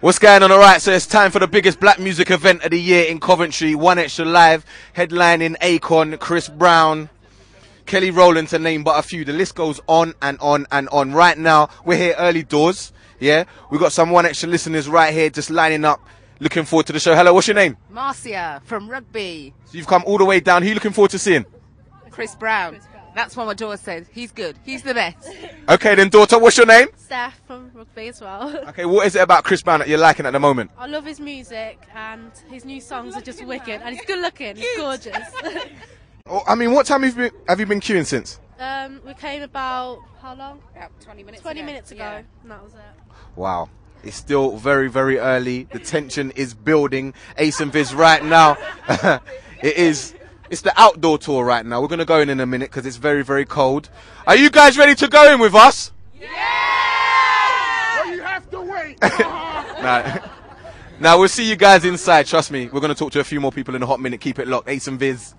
What's going on? All right, so it's time for the biggest black music event of the year in Coventry. One Extra Live, headlining Akon, Chris Brown, Kelly Rowland to name but a few. The list goes on and on and on. Right now, we're here early doors. Yeah, we got some One Extra listeners right here just lining up, looking forward to the show. Hello, what's your name? Marcia from Rugby. So you've come all the way down. Who you looking forward to seeing? Chris Brown. That's what my daughter said. He's good. He's the best. Okay, then daughter, what's your name? Steph from rugby as well. Okay, what is it about Chris Brown that you're liking at the moment? I love his music and his new songs are just wicked and he's good looking, he's gorgeous. Oh, I mean, what time have you been, have you been queuing since? um, we came about how long? About 20 minutes 20 ago. minutes ago, Yeah. and that was it. Wow. It's still very, very early. The tension is building. Ace and Vis right now. it is. It's the outdoor tour right now. We're going to go in in a minute because it's very, very cold. Are you guys ready to go in with us? Yeah! Well, you have to wait. Nah. Now we'll see you guys inside. Trust me. We're going to talk to a few more people in a hot minute. Keep it locked. Ace and Vis.